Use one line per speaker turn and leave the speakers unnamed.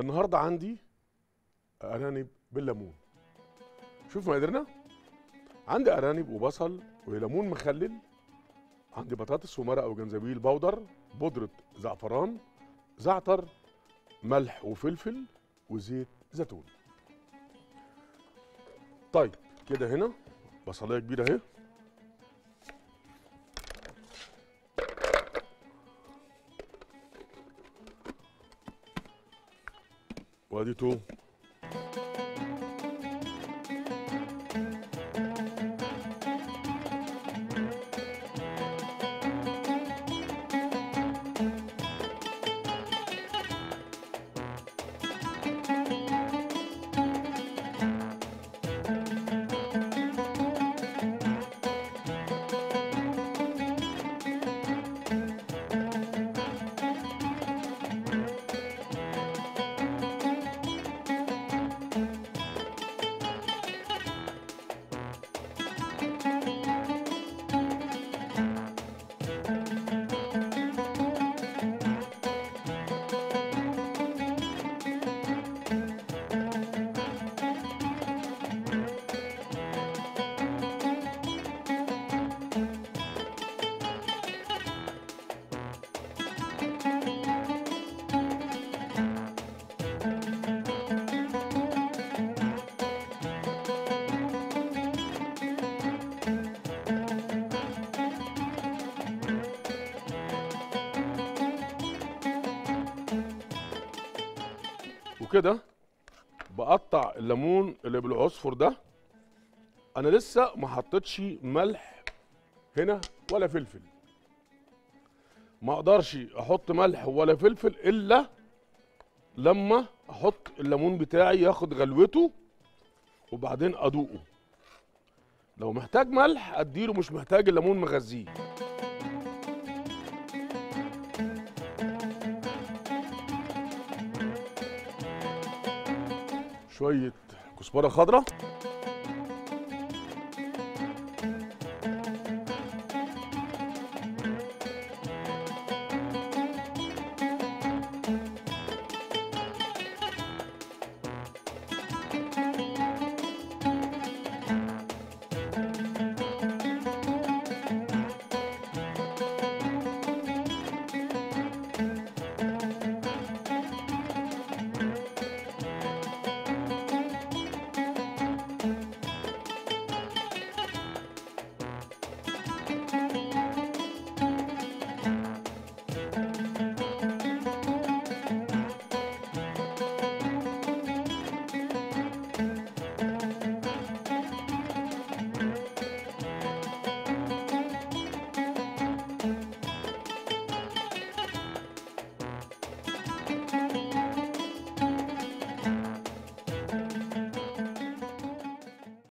النهارده عندي أرانب بالليمون. شوف مقاديرنا عندي أرانب وبصل وليمون مخلل. عندي بطاطس ومرقه وجنزبيل بودر بودرة زعفران زعتر ملح وفلفل وزيت زيتون. طيب كده هنا. بصلاية كبيرة أهي. Pas du tout. وكده بقطع الليمون اللي بالعصفر ده. أنا لسه ما حطيتش ملح هنا ولا فلفل. ما أقدرش أحط ملح ولا فلفل إلا لما أحط الليمون بتاعي ياخد غلوته وبعدين أدوقه. لو محتاج ملح أديله مش محتاج الليمون مغذيه. شوية كزبرة خضراء.